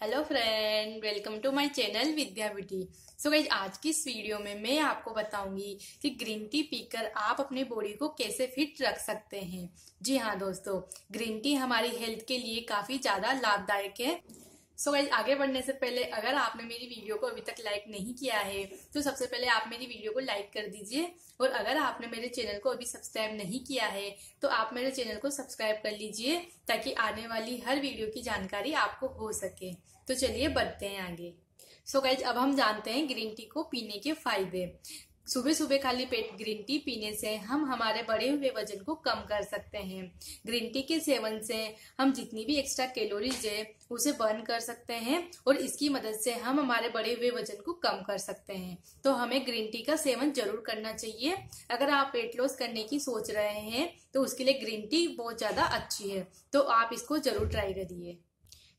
Hello friend welcome to my channel Vidya beauty so guys आज की इस video में मैं आपको बताऊँगी कि ग्रीन टी पीकर आप अपने बॉडी को कैसे फिट रख सकते हैं। जी हाँ दोस्तों ग्रीन टी हमारी हेल्थ के लिए काफ़ी ज़्यादा लाभदायक है। सो so, आगे बढ़ने से पहले अगर आपने मेरी वीडियो को अभी तक लाइक नहीं किया है तो सबसे पहले आप मेरी वीडियो को लाइक कर दीजिए। और अगर आपने मेरे चैनल को अभी सब्सक्राइब नहीं किया है तो आप मेरे चैनल को सब्सक्राइब कर लीजिए ताकि आने वाली हर वीडियो की जानकारी आपको हो सके। तो चलिए बढ़ते हैं आगे। सो so गाइज़ अब हम जानते हैं ग्रीन टी को पीने के फ़ायदे। सुबह सुबह खाली पेट ग्रीन टी पीने से हम हमारे बढ़े हुए वज़न को कम कर सकते हैं। ग्रीन टी के सेवन से हम जितनी भी एक्स्ट्रा कैलोरीज है, उसे बर्न कर सकते हैं और इसकी मदद से हम हमारे बढ़े हुए वज़न को कम कर सकते हैं। तो हमें ग्रीन टी का सेवन ज़रूर करना चाहिए। अगर आप वेट लॉस करने की सोच रहे हैं तो उसके लिए ग्रीन टी बहुत ज़्यादा अच्छी है। तो आप इसको ज़रूर ट्राई करिए।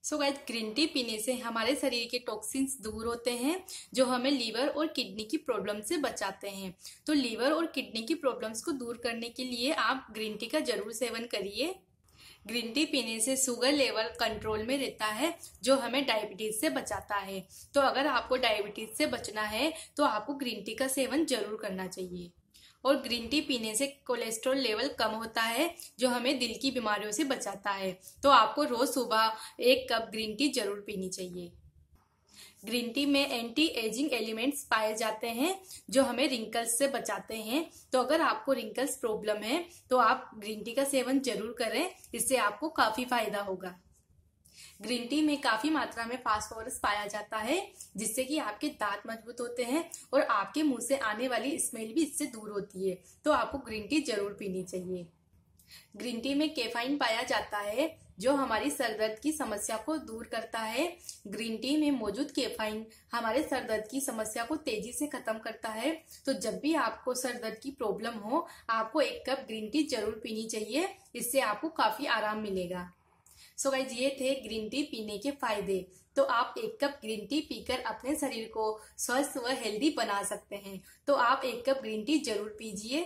सो गाइस ग्रीन टी पीने से हमारे शरीर के टॉक्सिन्स दूर होते हैं, जो हमें लीवर और किडनी की प्रॉब्लम से बचाते हैं। तो लीवर और किडनी की प्रॉब्लम्स को दूर करने के लिए आप ग्रीन टी का ज़रूर सेवन करिए। ग्रीन टी पीने से शुगर लेवल कंट्रोल में रहता है, जो हमें डायबिटीज़ से बचाता है। तो अगर आपको डायबिटीज़ से बचना है तो आपको ग्रीन टी का सेवन ज़रूर करना चाहिए। और ग्रीन टी पीने से कोलेस्ट्रॉल लेवल कम होता है, जो हमें दिल की बीमारियों से बचाता है। तो आपको रोज सुबह एक कप ग्रीन टी ज़रूर पीनी चाहिए। ग्रीन टी में एंटी एजिंग एलिमेंट्स पाए जाते हैं, जो हमें रिंकल्स से बचाते हैं। तो अगर आपको रिंकल्स प्रॉब्लम है तो आप ग्रीन टी का सेवन ज़रूर करें, इससे आपको काफ़ी फ़ायदा होगा। ग्रीन टी में काफ़ी मात्रा में फास्फोरस पाया जाता है, जिससे कि आपके दांत मज़बूत होते हैं और आपके मुँह से आने वाली स्मेल भी इससे दूर होती है। तो आपको ग्रीन टी ज़रूर पीनी चाहिए। ग्रीन टी में कैफाइन पाया जाता है, जो हमारी सरदर्द की समस्या को दूर करता है। ग्रीन टी में मौजूद कैफाइन हमारे सरदर्द की समस्या को तेज़ी से खत्म करता है। तो जब भी आपको सरदर्द की प्रॉब्लम हो, आपको एक कप ग्रीन टी ज़रूर पीनी चाहिए, इससे आपको काफ़ी आराम मिलेगा। सो गाइज़ ये थे ग्रीन टी पीने के फ़ायदे। तो आप एक कप ग्रीन टी पीकर अपने शरीर को स्वस्थ व हेल्दी बना सकते हैं। तो आप एक कप ग्रीन टी ज़रूर पीजिए।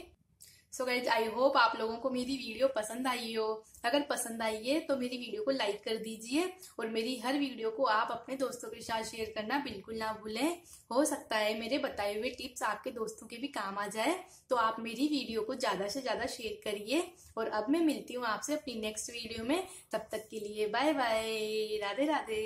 सो गाइज़ आई होप आप लोगों को मेरी वीडियो पसंद आई हो। अगर पसंद आई है तो मेरी वीडियो को लाइक कर दीजिए और मेरी हर वीडियो को आप अपने दोस्तों के साथ शेयर करना बिल्कुल ना भूलें। हो सकता है मेरे बताए हुए टिप्स आपके दोस्तों के भी काम आ जाए तो आप मेरी वीडियो को ज़्यादा से ज़्यादा शेयर करिए। और अब मैं मिलती हूँ आपसे अपनी नेक्स्ट वीडियो में। तब तक के लिए बाय बाय राधे राधे।